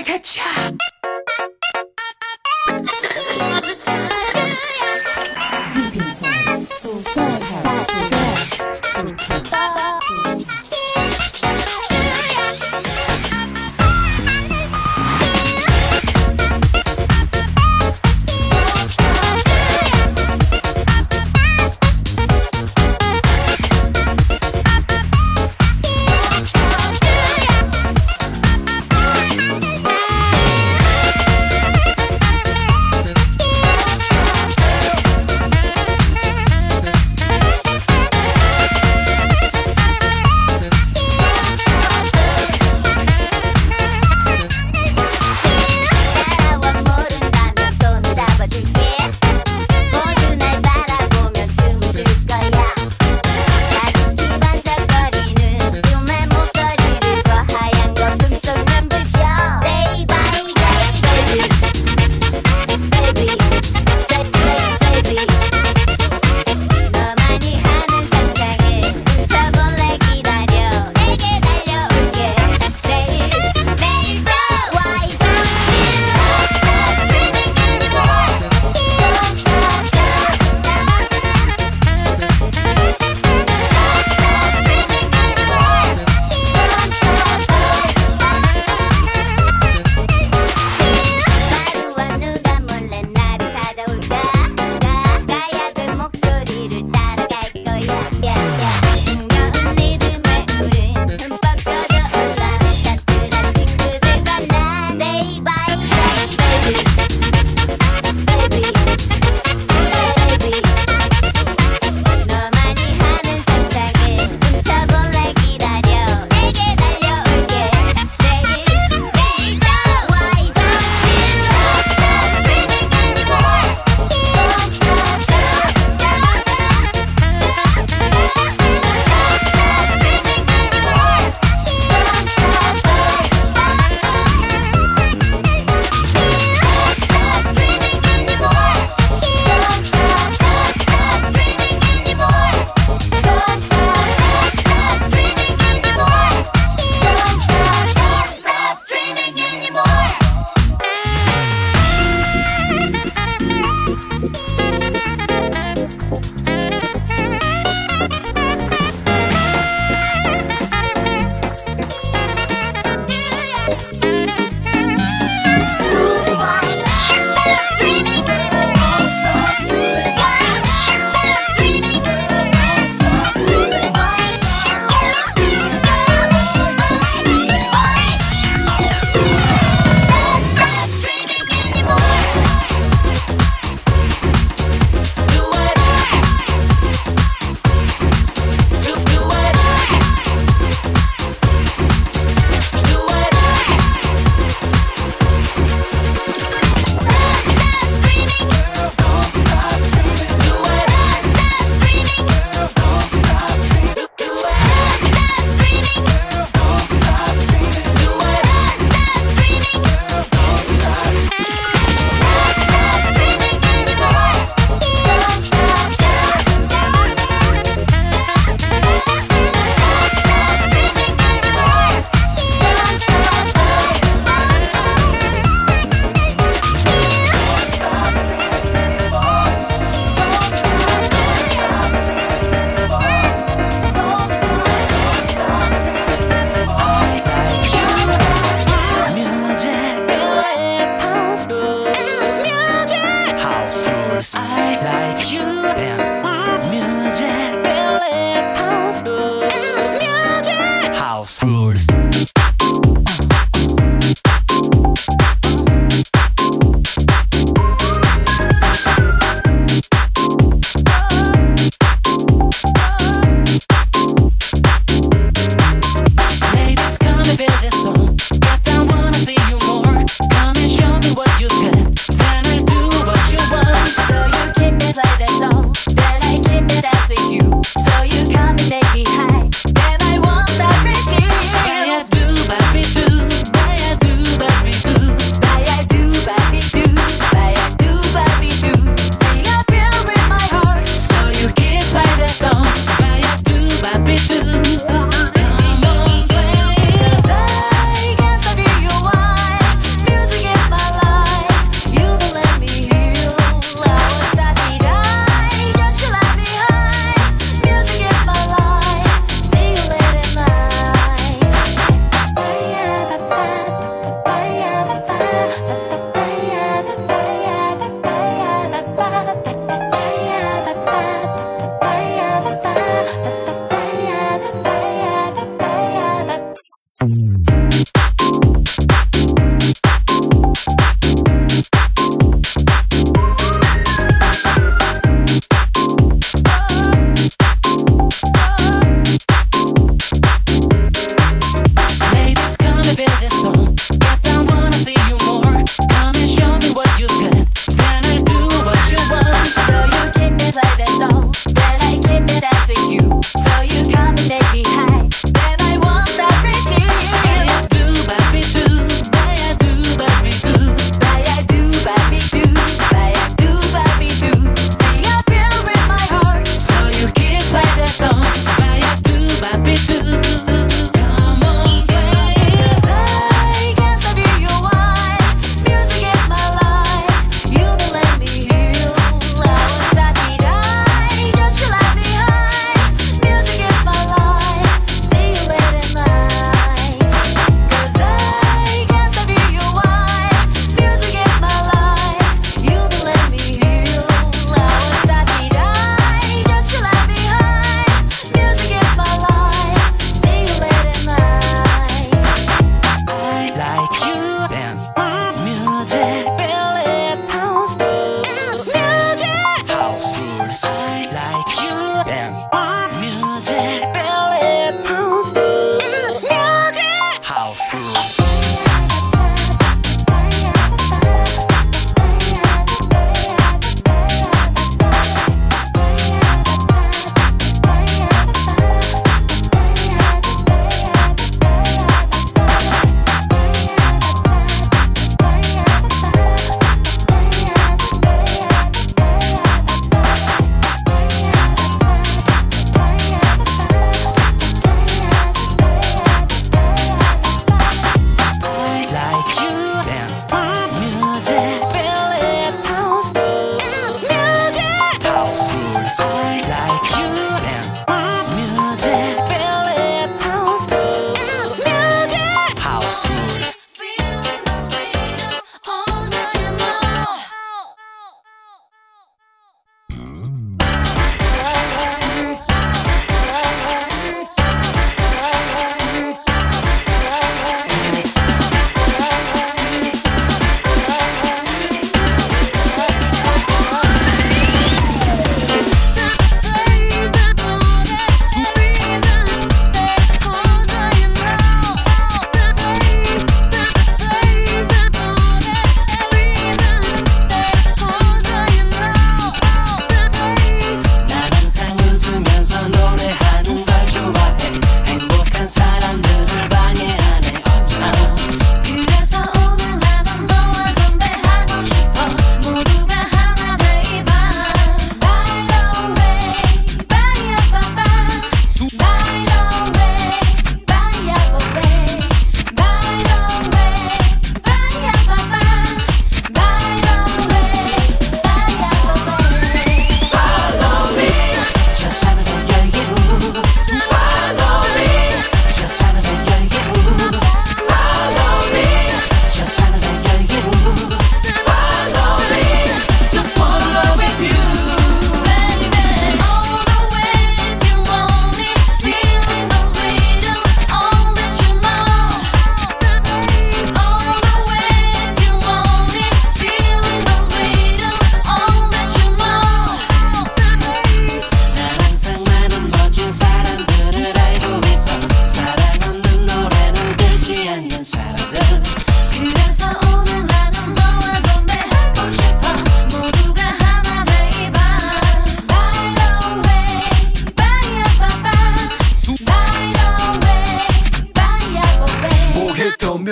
my gacha! I like you Dance with music Billy House music, House. Rules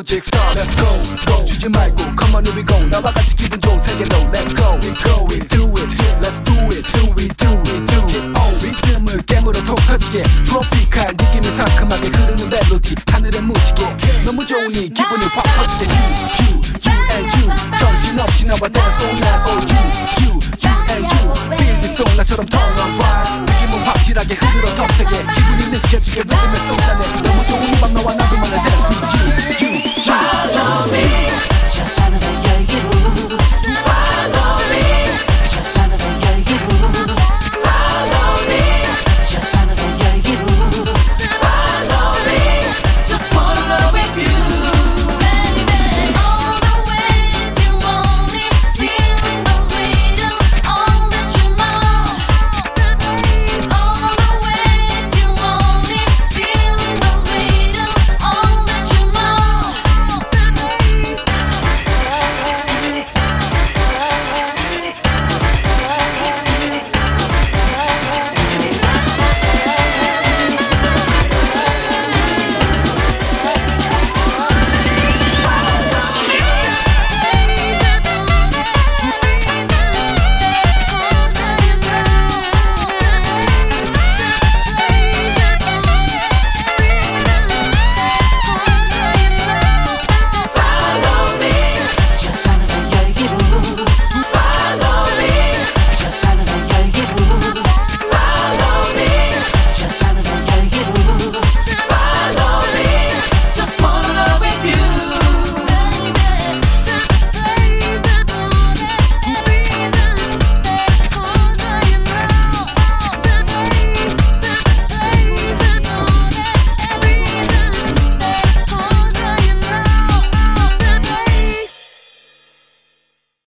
let's go 멈추지 말고 come on here we go 나와 같이 기분 좋은 세계로 let's go we go we do it let's do it do we do it do it oh 리듬을 깨물어 톡 터지게 트로피칼 느낌이 상큼하게 흐르는 멜로디 하늘에 묻히게 너무 좋으니 기분이 확 터지게 you you you and you 정신없이 나와 dance all night oh you you you and you feel this song 나처럼 turn on right 느낌은 확실하게 흐르러 더 세게 기분이 느껴지게 리듬에 쏟아내 너무 좋은 밤 너와 나도만의 dance with you